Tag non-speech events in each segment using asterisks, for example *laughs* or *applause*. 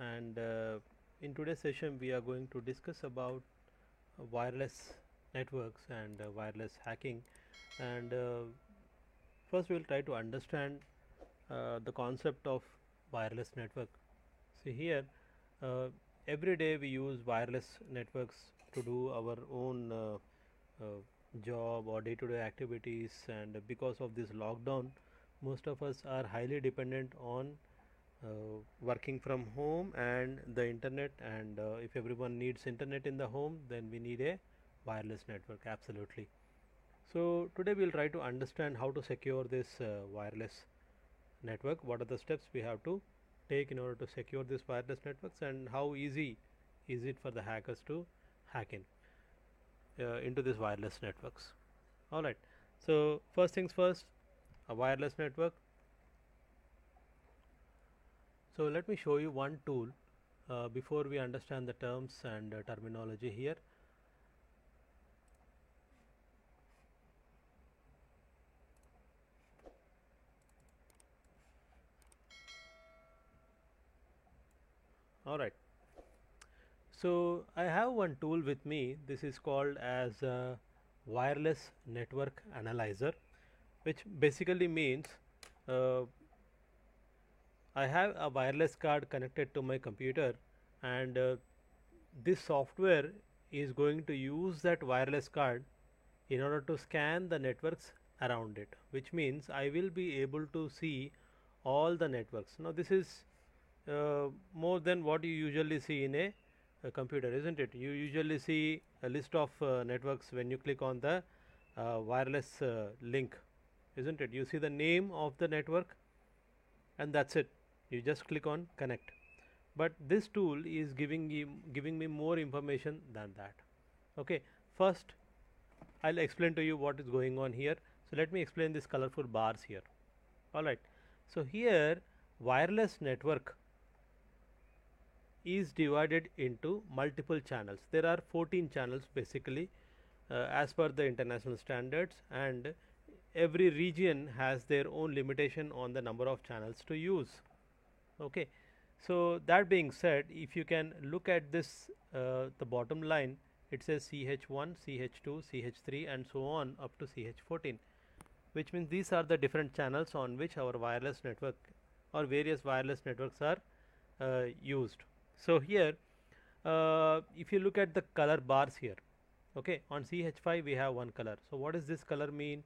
and uh, in today's session we are going to discuss about uh, wireless networks and uh, wireless hacking and uh, first we will try to understand uh, the concept of wireless network. See here uh, every day we use wireless networks to do our own job or day to day activities and because of this lockdown most of us are highly dependent on working from home and the internet and uh, if everyone needs internet in the home then we need a wireless network absolutely. So today we'll try to understand how to secure this uh, wireless network. What are the steps we have to take in order to secure this wireless networks and how easy is it for the hackers to hack in uh, into this wireless networks? All right. So first things first a wireless network so let me show you one tool uh, before we understand the terms and uh, terminology here. All right. So I have one tool with me. This is called as wireless network analyzer which basically means uh, I have a wireless card connected to my computer and uh, this software is going to use that wireless card in order to scan the networks around it which means I will be able to see all the networks. Now this is uh, more than what you usually see in a, a, computer isn't it? You usually see a list of uh, networks when you click on the uh, wireless uh, link isn't it? You see the name of the network and that's it you just click on connect. But this tool is giving you giving me more information than that. Okay first I'll explain to you what is going on here. So let me explain these colorful bars here. All right so here wireless network is divided into multiple channels. There are 14 channels basically uh, as per the international standards and every region has their own limitation on the number of channels to use. Okay. So, that being said if you can look at this uh, the bottom line it says CH1, CH2, CH3 and so on up to CH14 which means these are the different channels on which our wireless network or various wireless networks are uh, used. So, here uh, if you look at the color bars here okay on CH5 we have one color. So, what does this color mean?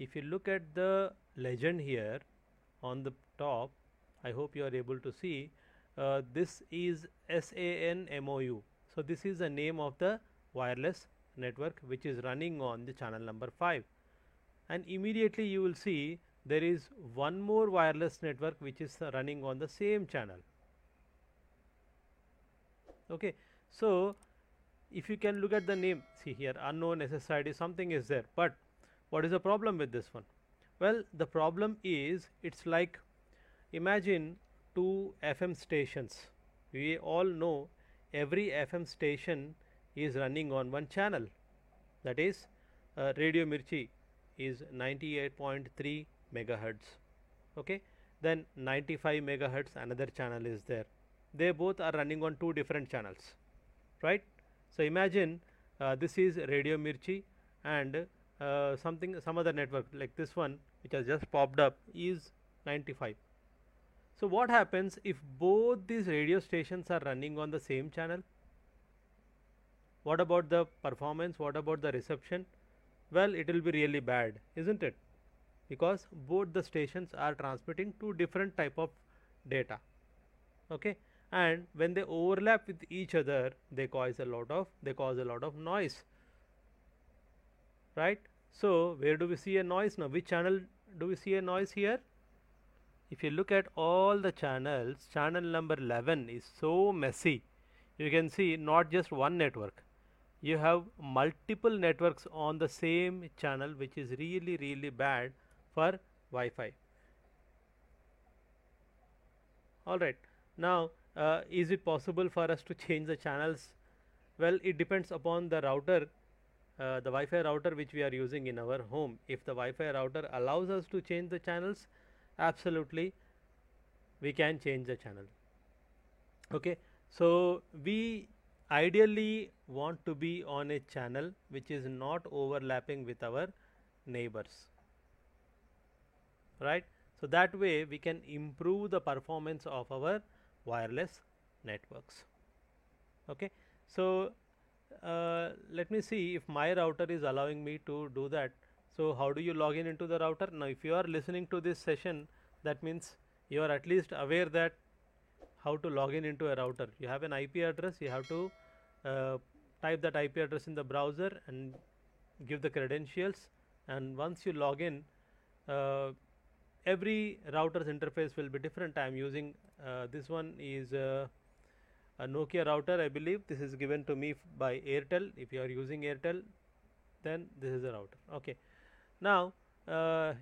If you look at the legend here on the top I hope you are able to see uh, this is SANMOU. So, this is the name of the wireless network which is running on the channel number 5 and immediately you will see there is one more wireless network which is running on the same channel. Okay. So if you can look at the name see here unknown SSID something is there. But what is the problem with this one? Well the problem is it's like imagine two FM stations. We all know every FM station is running on one channel. That is uh, radio mirchi is 98.3 megahertz. Okay? Then 95 megahertz another channel is there. They both are running on two different channels. Right. So, imagine uh, this is radio mirchi and uh, something some other network like this one which has just popped up is 95. So, what happens if both these radio stations are running on the same channel? What about the performance? What about the reception? Well, it will be really bad, isn't it? Because both the stations are transmitting two different type of data. Okay and when they overlap with each other they cause a lot of they cause a lot of noise right so where do we see a noise now which channel do we see a noise here if you look at all the channels channel number 11 is so messy. You can see not just one network. You have multiple networks on the same channel which is really really bad for Wi-Fi. All right. Now uh, is it possible for us to change the channels? Well it depends upon the router uh, the Wi-Fi router which we are using in our home. If the Wi-Fi router allows us to change the channels absolutely. We can change the channel. Okay. So we ideally want to be on a channel which is not overlapping with our neighbors. Right? So that way we can improve the performance of our wireless networks. Okay. So uh, let me see if my router is allowing me to do that so how do you log in into the router? Now if you are listening to this session that means you are at least aware that how to log in into a router. You have an IP address you have to uh, type that IP address in the browser and give the credentials. And once you log in uh, every router's interface will be different. I am using uh, this one is uh, a Nokia router I believe. This is given to me by Airtel. If you are using Airtel then this is a router. Okay now uh,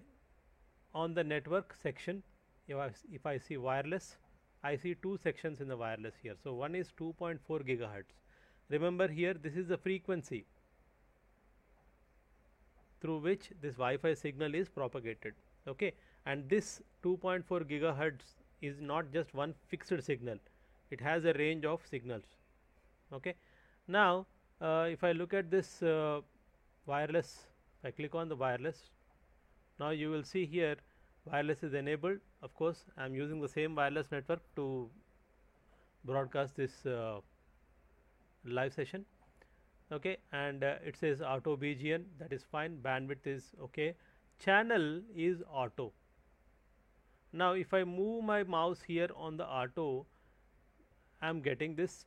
on the network section if I, if I see wireless I see two sections in the wireless here. So one is 2.4 gigahertz. Remember here this is the frequency through which this Wi-Fi signal is propagated okay? And this 2.4 gigahertz is not just one fixed signal. It has a range of signals okay? Now uh, if I look at this uh, wireless I click on the wireless. Now you will see here wireless is enabled. Of course I am using the same wireless network to broadcast this uh, live session. Okay and uh, it says auto BGN that is fine. Bandwidth is okay. Channel is auto. Now if I move my mouse here on the auto I am getting this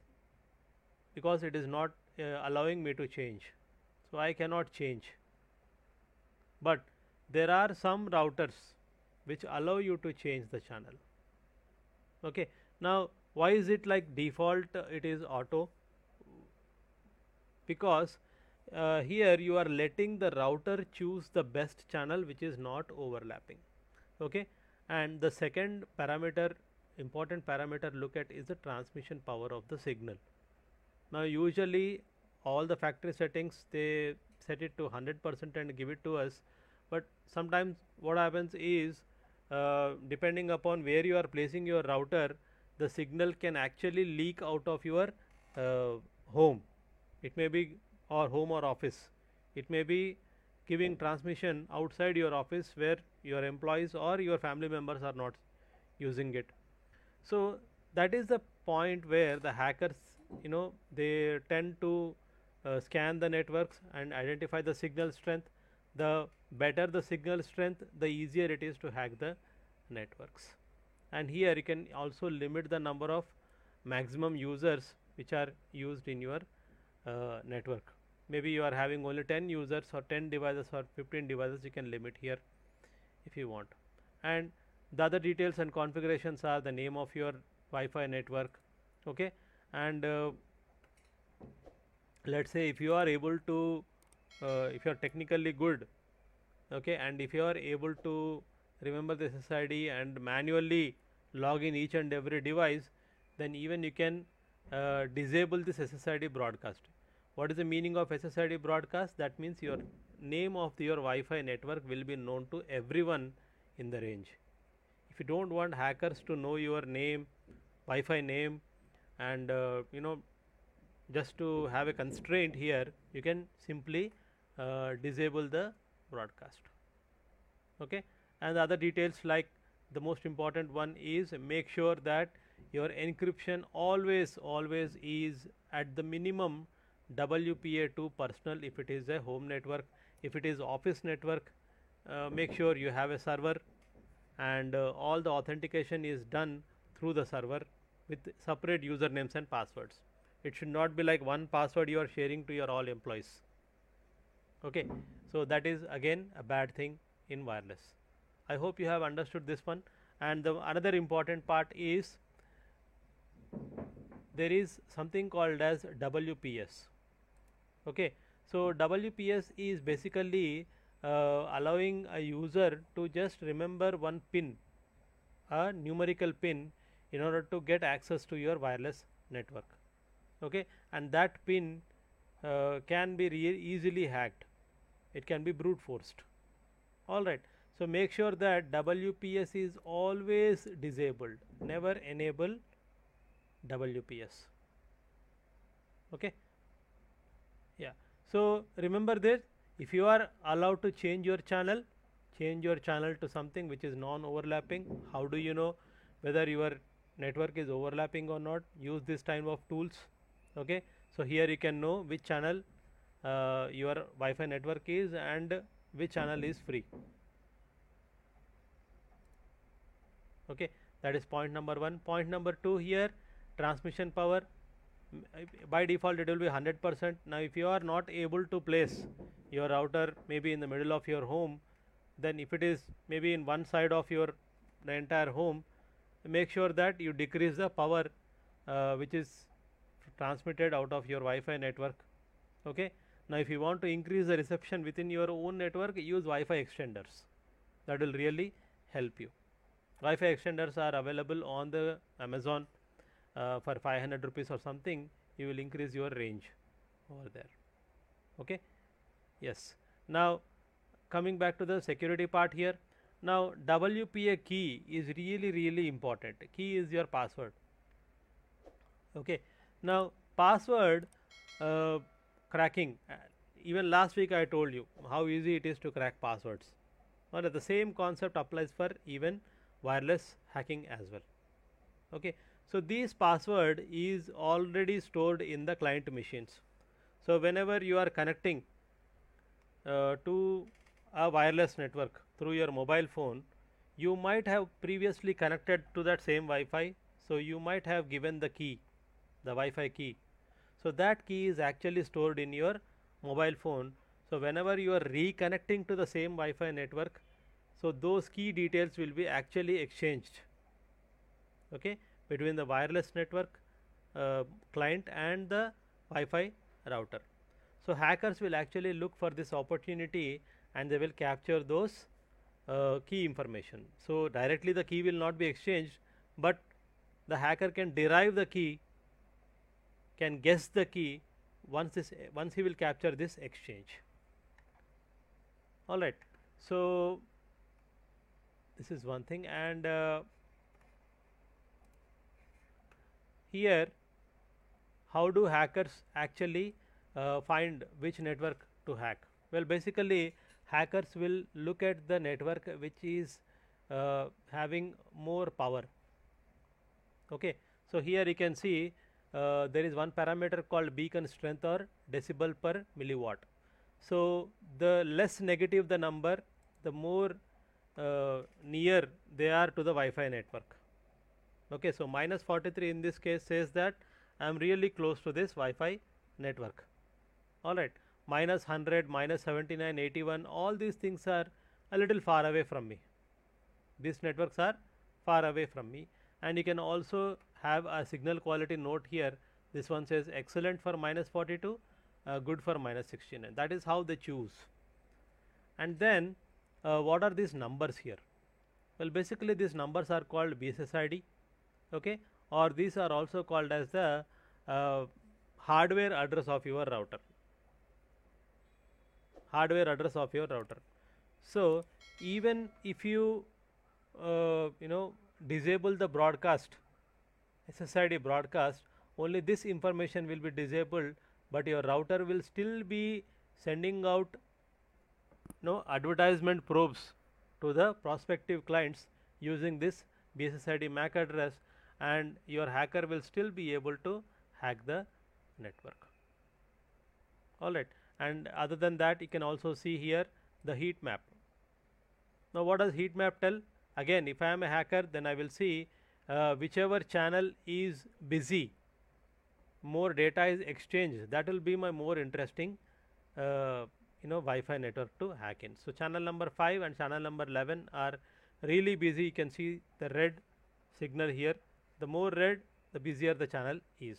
because it is not uh, allowing me to change. So I cannot change but there are some routers which allow you to change the channel. Okay now why is it like default uh, it is auto? Because uh, here you are letting the router choose the best channel which is not overlapping. Okay and the second parameter important parameter look at is the transmission power of the signal. Now usually all the factory settings they set it to 100% and give it to us. But sometimes what happens is uh, depending upon where you are placing your router the signal can actually leak out of your uh, home. It may be or home or office. It may be giving transmission outside your office where your employees or your family members are not using it. So that is the point where the hackers you know they tend to uh, scan the networks and identify the signal strength. The better the signal strength the easier it is to hack the networks. And here you can also limit the number of maximum users which are used in your uh, network. Maybe you are having only 10 users or 10 devices or 15 devices you can limit here if you want. And the other details and configurations are the name of your Wi-Fi network okay? And uh, let's say if you are able to uh, if you are technically good okay and if you are able to remember the SSID and manually log in each and every device then even you can uh, disable this SSID broadcast what is the meaning of SSID broadcast? That means your name of your Wi-Fi network will be known to everyone in the range. If you don't want hackers to know your name, Wi-Fi name and uh, you know just to have a constraint here you can simply uh, disable the broadcast. Okay? And the other details like the most important one is make sure that your encryption always always is at the minimum WPA2 personal if it is a home network. If it is office network uh, make sure you have a server and uh, all the authentication is done through the server with separate usernames and passwords it should not be like one password you are sharing to your all employees. Okay? So that is again a bad thing in wireless. I hope you have understood this one. And the another important part is there is something called as WPS okay? So WPS is basically uh, allowing a user to just remember one pin a numerical pin in order to get access to your wireless network okay and that pin uh, can be easily hacked. It can be brute forced. All right. So make sure that WPS is always disabled. Never enable WPS okay? Yeah. So remember this. If you are allowed to change your channel change your channel to something which is non overlapping how do you know whether your network is overlapping or not? Use this type of tools okay? So here you can know which channel uh, your Wi-Fi network is and which channel is free. Okay? That is point number one. Point number two here transmission power. By default it will be 100 percent. Now if you are not able to place your router maybe in the middle of your home then if it is maybe in one side of your the entire home make sure that you decrease the power uh, which is transmitted out of your Wi-Fi network okay? Now if you want to increase the reception within your own network use Wi-Fi extenders. That will really help you. Wi-Fi extenders are available on the Amazon uh, for 500 rupees or something. You will increase your range over there okay? Yes. Now coming back to the security part here. Now WPA key is really really important. Key is your password okay now password uh, cracking. Even last week I told you how easy it is to crack passwords. Well the same concept applies for even wireless hacking as well. Okay. So this password is already stored in the client machines. So whenever you are connecting uh, to a wireless network through your mobile phone you might have previously connected to that same Wi-Fi. So you might have given the key the Wi-Fi key. So that key is actually stored in your mobile phone. So whenever you are reconnecting to the same Wi-Fi network so those key details will be actually exchanged okay between the wireless network uh, client and the Wi-Fi router. So hackers will actually look for this opportunity and they will capture those uh, key information. So, directly the key will not be exchanged, but the hacker can derive the key, can guess the key once this once he will capture this exchange. All right. So, this is one thing and uh, here how do hackers actually uh, find which network to hack? Well, basically hackers will look at the network which is uh, having more power. Okay. So, here you can see uh, there is one parameter called beacon strength or decibel per milliwatt. So, the less negative the number the more uh, near they are to the Wi-Fi network. Okay, so, minus 43 in this case says that I am really close to this Wi-Fi network. Alright minus 100, minus 79, 81 all these things are a little far away from me. These networks are far away from me and you can also have a signal quality note here. This one says excellent for minus 42 uh, good for minus 69 that is how they choose. And then uh, what are these numbers here? Well basically these numbers are called BSSID okay? Or these are also called as the uh, hardware address of your router. Hardware address of your router. So, even if you uh, you know disable the broadcast SSID broadcast only this information will be disabled, but your router will still be sending out no advertisement probes to the prospective clients using this BSSID MAC address and your hacker will still be able to hack the network. Alright and other than that you can also see here the heat map. Now what does heat map tell? Again if I am a hacker then I will see uh, whichever channel is busy more data is exchanged that will be my more interesting uh, you know Wi-Fi network to hack in. So channel number 5 and channel number 11 are really busy you can see the red signal here the more red the busier the channel is.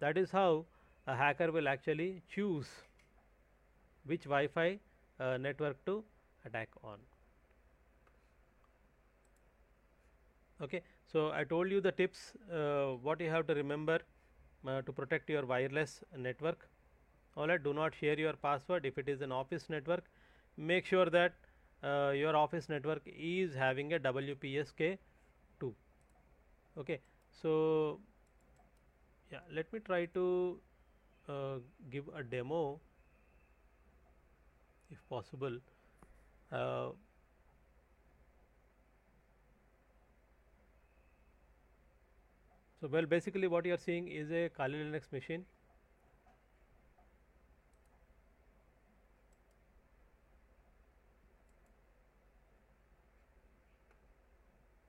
That is how a hacker will actually choose which Wi-Fi uh, network to attack on. Okay. So, I told you the tips uh, what you have to remember uh, to protect your wireless network. Alright, do not share your password if it is an office network. Make sure that uh, your office network is having a WPSK2. Okay. So, yeah let me try to uh, give a demo if possible uh, so well basically what you are seeing is a Kali Linux machine.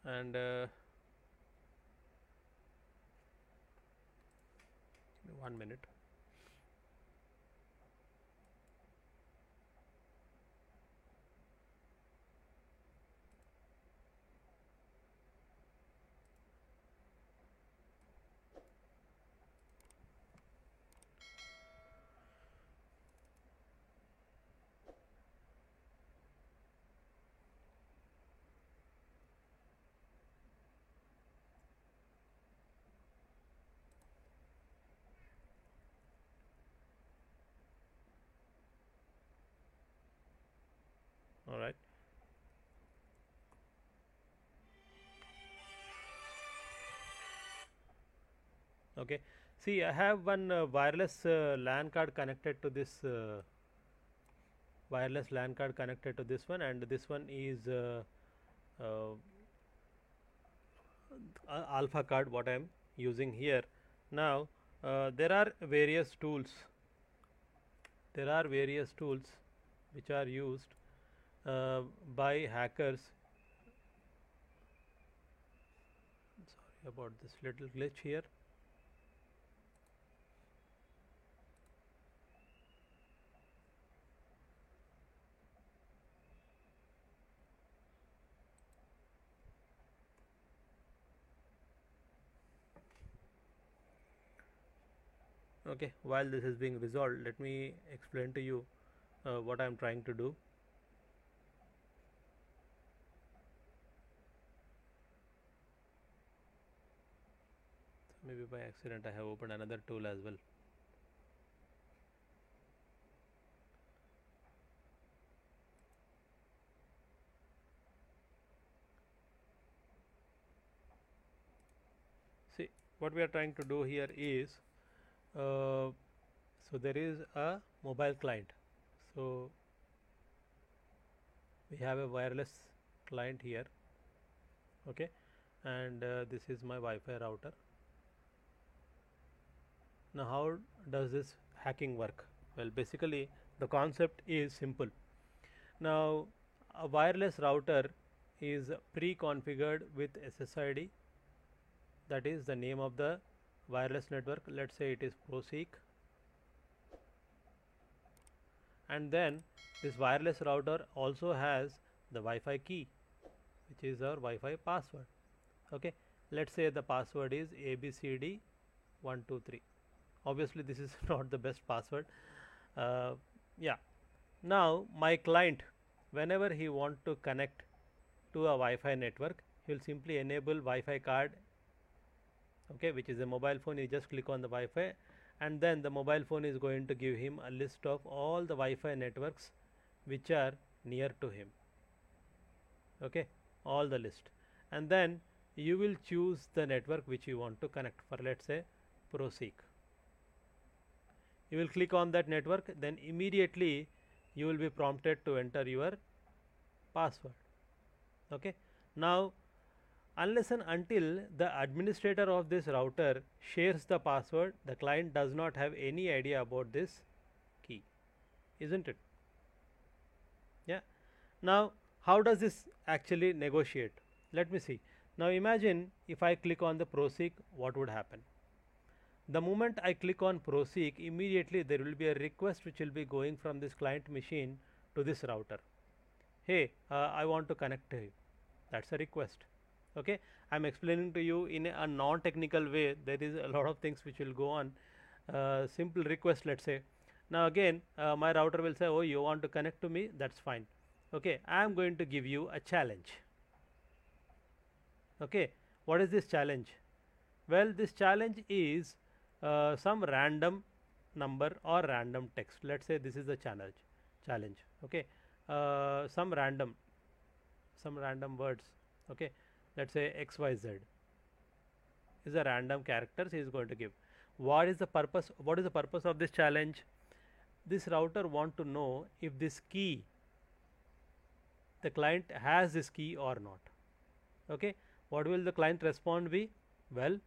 And uh, one minute okay. See I have one uh, wireless uh, LAN card connected to this uh, wireless LAN card connected to this one and this one is uh, uh, Alfa card what I am using here. Now uh, there are various tools. There are various tools which are used by hackers. Sorry about this little glitch here okay while this is being resolved let me explain to you uh, what I am trying to do. Maybe by accident I have opened another tool as well. See what we are trying to do here is uh, so there is a mobile client so we have a wireless client here okay and uh, this is my Wi-Fi router now how does this hacking work? Well basically the concept is simple. Now a wireless router is pre-configured with SSID that is the name of the wireless network let us say it is ProSeek. And then this wireless router also has the Wi-Fi key which is our Wi-Fi password. Okay let us say the password is ABCD123 obviously this is *laughs* not the best password. Uh, yeah. Now my client whenever he want to connect to a Wi-Fi network he will simply enable Wi-Fi card okay which is a mobile phone you just click on the Wi-Fi and then the mobile phone is going to give him a list of all the Wi-Fi networks which are near to him. Okay all the list. And then you will choose the network which you want to connect for let's say ProSeek. You will click on that network then immediately you will be prompted to enter your password. Okay now unless and until the administrator of this router shares the password the client does not have any idea about this key isn't it yeah now how does this actually negotiate let me see now imagine if I click on the ProSeek what would happen the moment I click on ProSeek, immediately there will be a request which will be going from this client machine to this router. Hey, uh, I want to connect to you. That's a request. Okay, I'm explaining to you in a, non-technical way. There is a lot of things which will go on. Uh, simple request, let's say. Now again, uh, my router will say, "Oh, you want to connect to me? That's fine." Okay, I am going to give you a challenge. Okay, what is this challenge? Well, this challenge is uh, some random number or random text let us say this is the challenge challenge okay uh, some random some random words okay let us say xyz is a random characters he is going to give. What is the purpose what is the purpose of this challenge? This router want to know if this key the client has this key or not. Okay? What will the client respond be? Well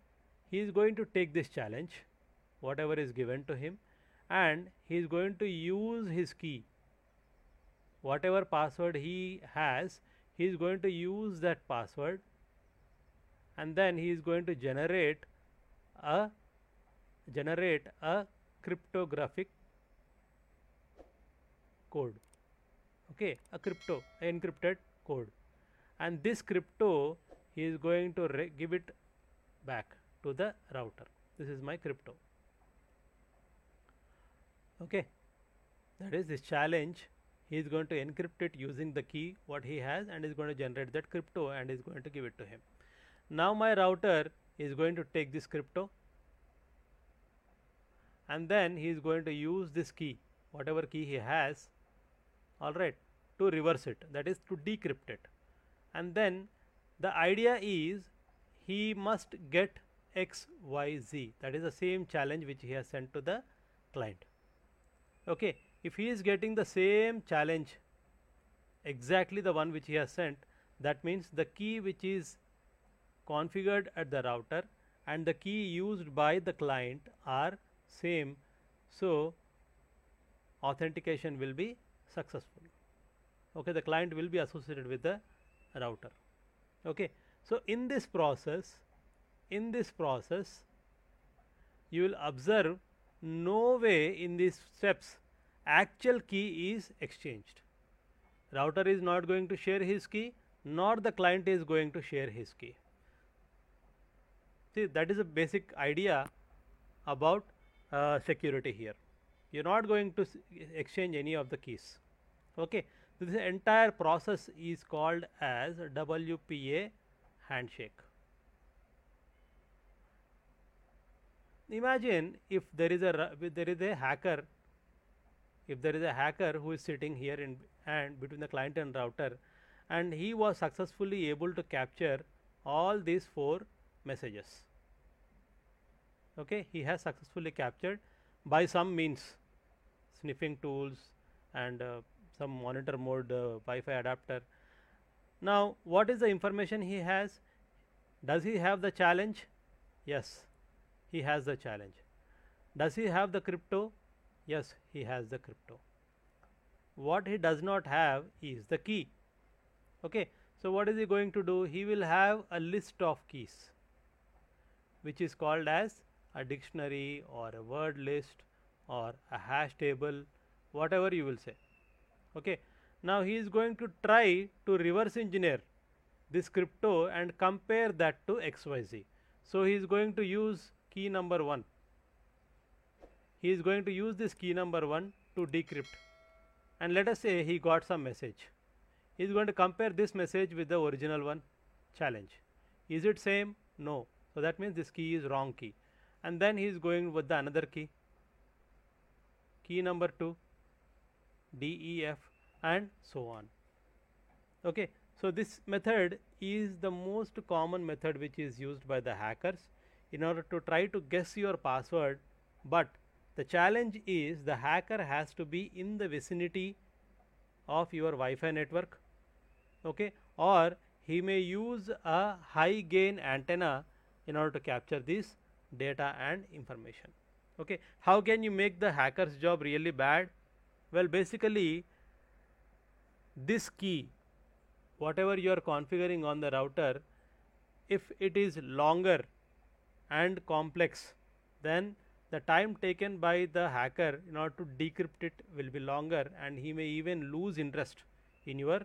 he is going to take this challenge whatever is given to him and he is going to use his key. Whatever password he has he is going to use that password and then he is going to generate a generate a cryptographic code. Okay a crypto encrypted code. And this crypto he is going to give it back to the router. This is my crypto. Okay that is this challenge. He is going to encrypt it using the key what he has and is going to generate that crypto and is going to give it to him now my router is going to take this crypto. And then he is going to use this key whatever key he has all right to reverse it. That is to decrypt it. And then the idea is he must get x y z. That is the same challenge which he has sent to the client. Okay if he is getting the same challenge exactly the one which he has sent that means the key which is configured at the router and the key used by the client are same. So authentication will be successful. Okay the client will be associated with the router. Okay so in this process in this process you will observe no way in these steps actual key is exchanged. Router is not going to share his key nor the client is going to share his key see that is a basic idea about uh, security here. You are not going to exchange any of the keys. Okay? This entire process is called as WPA handshake. Imagine if there is a there is a hacker if there is a hacker who is sitting here in and between the client and router and he was successfully able to capture all these four messages okay he has successfully captured by some means sniffing tools and uh, some monitor mode uh, Wi-Fi adapter. Now, what is the information he has? Does he have the challenge? Yes, he has the challenge. Does he have the crypto? Yes, he has the crypto. What he does not have is the key. Okay. So, what is he going to do? He will have a list of keys which is called as a dictionary or a word list or a hash table whatever you will say. Okay. Now he is going to try to reverse engineer this crypto and compare that to xyz so he is going to use key number 1 he is going to use this key number 1 to decrypt. And let us say he got some message. He is going to compare this message with the original one. Challenge. Is it same? No so that means this key is wrong key. And then he is going with the another key. Key number 2 DEF and so on. Okay. So, this method is the most common method which is used by the hackers in order to try to guess your password, but the challenge is the hacker has to be in the vicinity of your Wi-Fi network. Okay, or he may use a high gain antenna in order to capture this data and information. Okay. How can you make the hacker's job really bad? Well, basically this key whatever you are configuring on the router if it is longer and complex then the time taken by the hacker in order to decrypt it will be longer and he may even lose interest in your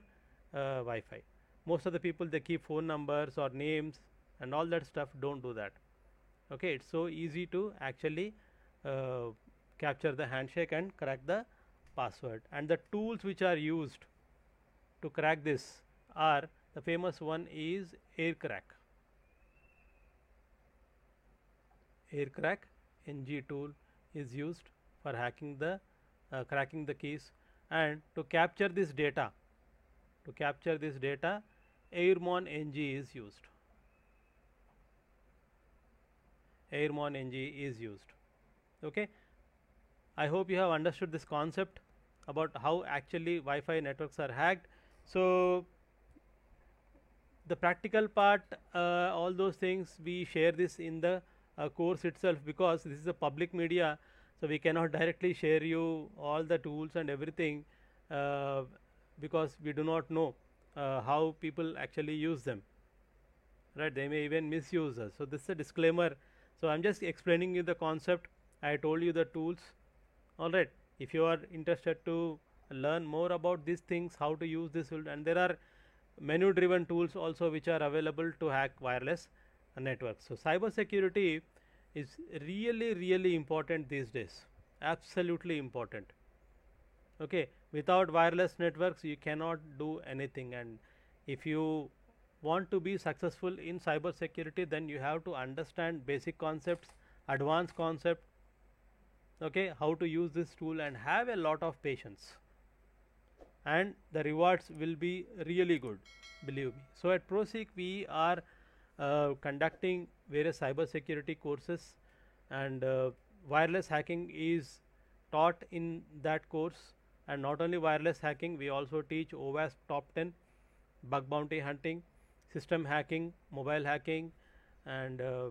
uh, Wi-Fi. Most of the people they keep phone numbers or names and all that stuff do not do that. Okay, it is so easy to actually uh, capture the handshake and crack the password. And the tools which are used to crack this are the famous one is aircrack aircrack ng tool is used for hacking the uh, cracking the keys. And to capture this data to capture this data airmon ng is used airmon ng is used. Okay? I hope you have understood this concept about how actually wi-fi networks are hacked. So the practical part uh, all those things we share this in the uh, course itself because this is a public media. So we cannot *laughs* directly share you all the tools and everything uh, because we do not know uh, how people actually use them. Right? They may even misuse us. So this is a disclaimer so i'm just explaining you the concept i told you the tools all right if you are interested to learn more about these things how to use this and there are menu driven tools also which are available to hack wireless networks. So, cyber security is really really important these days absolutely important. Okay. Without wireless networks you cannot do anything and if you want to be successful in cyber security then you have to understand basic concepts advanced concept okay how to use this tool and have a lot of patience and the rewards will be really good believe me. So, at ProSeek we are uh, conducting various cyber security courses and uh, wireless hacking is taught in that course and not only wireless hacking we also teach OWASP top 10 bug bounty hunting system hacking mobile hacking and uh,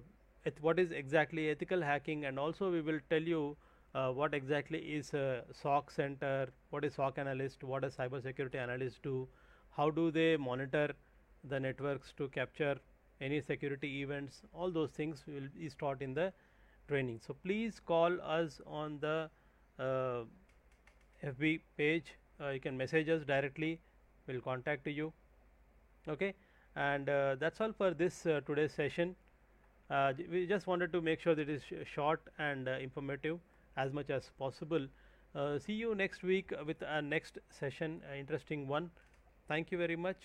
what is exactly ethical hacking and also we will tell you uh, what exactly is a SOC center, what is SOC analyst, what does cyber security analyst do, how do they monitor the networks to capture any security events, all those things will is taught in the training. So, please call us on the uh, FB page, uh, you can message us directly, we will contact you. Okay. And uh, that is all for this uh, today's session. Uh, we just wanted to make sure that it is sh short and informative as much as possible. See you next week with our next session, interesting one. Thank you very much.